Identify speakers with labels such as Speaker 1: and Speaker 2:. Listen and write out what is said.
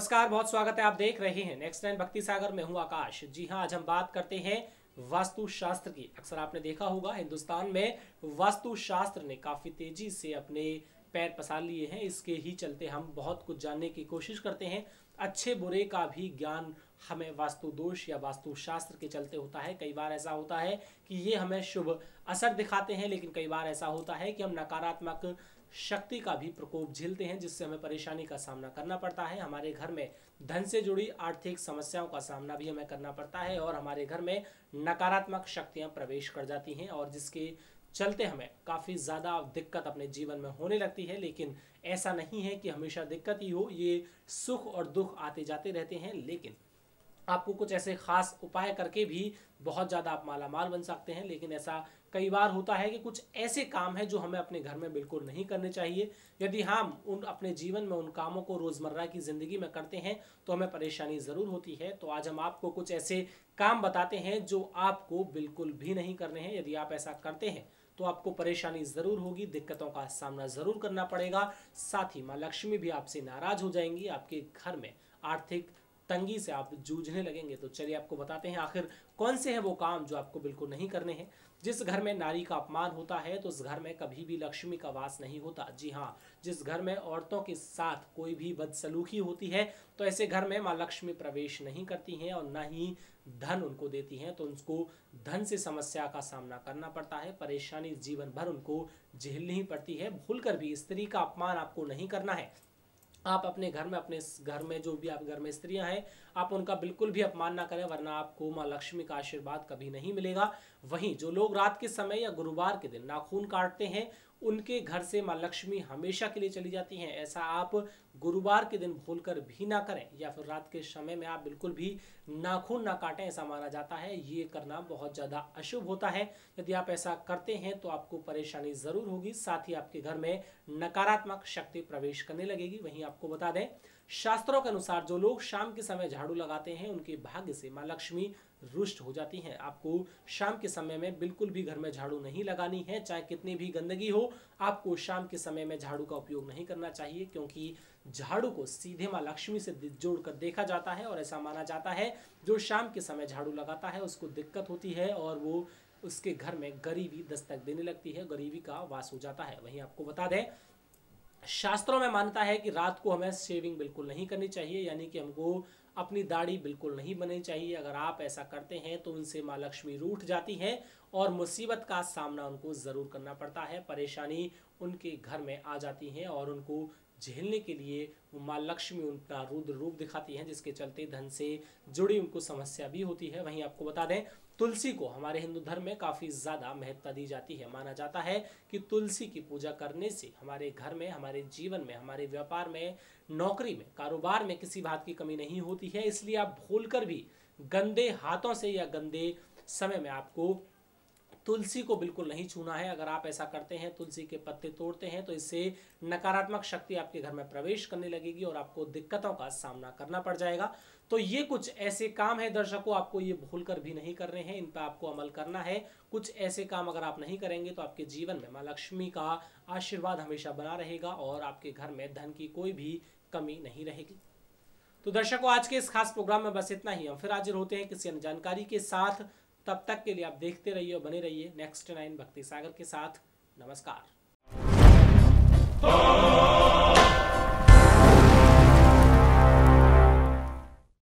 Speaker 1: नमस्कार, बहुत स्वागत है, आप देख रहे हैं नेक्स्ट टाइम भक्ति सागर। में हूँ आकाश। जी हाँ, आज हम बात करते हैं वास्तु शास्त्र की। अक्सर आपने देखा होगा, हिंदुस्तान में वास्तु शास्त्र ने काफ़ी तेज़ी से अपने पैर पसार लिए हैं। इसके ही चलते हम बहुत कुछ जानने की कोशिश करते हैं। अच्छे बुरे का भी ज्ञान हमें वास्तु दोष या वास्तु शास्त्र के चलते होता है। कई बार ऐसा होता है कि ये हमें शुभ असर दिखाते हैं, लेकिन कई बार ऐसा होता है कि हम नकारात्मक शक्ति का भी प्रकोप झेलते हैं, जिससे हमें परेशानी का सामना करना पड़ता है। हमारे घर में धन से जुड़ी आर्थिक समस्याओं का सामना भी हमें करना पड़ता है और हमारे घर में नकारात्मक शक्तियाँ प्रवेश कर जाती हैं और जिसके चलते हमें। काफ़ी ज़्यादा दिक्कत अपने जीवन में होने लगती है, लेकिन ऐसा नहीं है कि हमेशा दिक्कत ही हो, ये सुख और दुख आते जाते रहते हैं, लेकिन आपको कुछ ऐसे खास उपाय करके भी बहुत ज़्यादा आप मालामाल बन सकते हैं, लेकिन ऐसा कई बार होता है कि कुछ ऐसे काम है जो हमें अपने घर में बिल्कुल नहीं करने चाहिए। यदि हम उन, अपने जीवन में उन कामों को रोज़मर्रा की ज़िंदगी में करते हैं तो हमें परेशानी ज़रूर होती है। तो आज हम आपको कुछ ऐसे काम बताते हैं जो आपको बिल्कुल भी नहीं करने हैं। यदि आप ऐसा करते हैं तो आपको परेशानी ज़रूर होगी, दिक्कतों का सामना ज़रूर करना पड़ेगा। साथ ही माँ लक्ष्मी भी आपसे नाराज़ हो जाएँगी, आपके घर में आर्थिक तंगी से आप जूझने लगेंगे तो चलिए आपको बताते हैं आखिर कौन से हैं वो काम जो आपको बिल्कुल नहीं करने हैं। जिस घर में नारी का अपमान होता है तो उस घर में कभी भी लक्ष्मी का वास नहीं होता। जी हाँ जिस घर में औरतों के साथ कोई भी बदसलूकी होती है तो ऐसे घर में माँ लक्ष्मी प्रवेश नहीं करती हैं और न ही धन उनको देती हैं तो उनको धन से समस्या का सामना करना पड़ता है। परेशानी जीवन भर उनको झेलनी पड़ती है। भूलकर भी स्त्री का अपमान आपको नहीं करना है। आप अपने घर में, अपने घर में जो भी आप, घर में स्त्रियाँ हैं, आप उनका बिल्कुल भी अपमान ना करें, वरना आपको माँ लक्ष्मी का आशीर्वाद कभी नहीं मिलेगा। वहीं जो लोग रात के समय या गुरुवार के दिन नाखून काटते हैं उनके घर से माँ लक्ष्मी हमेशा के लिए चली जाती हैं। ऐसा आप गुरुवार के दिन भूलकर भी ना करें या फिर रात के समय में आप बिल्कुल भी नाखून ना काटें, ऐसा माना जाता है। ये करना बहुत ज़्यादा अशुभ होता है। यदि आप ऐसा करते हैं तो आपको परेशानी ज़रूर होगी। साथ ही आपके घर में नकारात्मक शक्ति प्रवेश करने लगेगी। वहीं आपको बता दें, शास्त्रों के अनुसार जो लोग शाम के समय झाड़ू लगाते हैं, उनके भाग्य से माँ लक्ष्मी रुष्ट हो जाती हैं। आपको शाम के समय में बिल्कुल भी घर में झाड़ू नहीं लगानी है, चाहे कितनी भी गंदगी हो, आपको शाम के समय में झाड़ू का उपयोग नहीं करना चाहिए, क्योंकि झाड़ू को सीधे माँ लक्ष्मी से जोड़कर देखा जाता है और ऐसा माना जाता है, जो शाम के समय झाड़ू लगाता है, उसको दिक्कत होती है और वो उसके घर में गरीबी दस्तक देने लगती है, गरीबी का वास हो जाता है। वहीं आपको बता दें शास्त्रों में मानता है कि रात को हमें शेविंग बिल्कुल नहीं करनी चाहिए, यानी कि हमको अपनी दाढ़ी बिल्कुल नहीं बननी चाहिए। अगर आप ऐसा करते हैं तो उनसे माँ लक्ष्मी रूठ जाती है और मुसीबत का सामना उनको ज़रूर करना पड़ता है। परेशानी उनके घर में आ जाती है और उनको झेलने के लिए माँ लक्ष्मी उनका रुद्र रूप दिखाती हैं, जिसके चलते धन से जुड़ी उनको समस्या भी होती है। वहीं आपको बता दें तुलसी को हमारे हिंदू धर्म में काफ़ी ज़्यादा महत्ता दी जाती है। माना जाता है कि तुलसी की पूजा करने से हमारे घर में, हमारे जीवन में, हमारे व्यापार में, नौकरी में, कारोबार में किसी बात की कमी नहीं होती है। इसलिए आप भूल कर भी गंदे हाथों से या गंदे समय में आपको तुलसी को बिल्कुल नहीं छूना है। अगर आप ऐसा करते हैं, तुलसी के पत्ते तोड़ते हैं तो इससे नकारात्मक शक्ति आपके घर में प्रवेश करने लगेगी और आपको दिक्कतों का सामना करना पड़ जाएगा। तो ये कुछ ऐसे काम है, दर्शकों, आपको ये भूल कर भी नहीं करने हैं। इन पर आपको अमल करना है। कुछ ऐसे काम अगर आप नहीं करेंगे तो आपके जीवन में माँ लक्ष्मी का आशीर्वाद हमेशा बना रहेगा और आपके घर में धन की कोई भी कमी नहीं रहेगी। तो दर्शकों, आज के इस खास प्रोग्राम में बस इतना ही। हम फिर हाजिर होते हैं किसी अन्य जानकारी के साथ। तब तक के लिए आप देखते रहिए और बने रहिए नेक्स्ट नाइन भक्ति सागर के साथ। नमस्कार।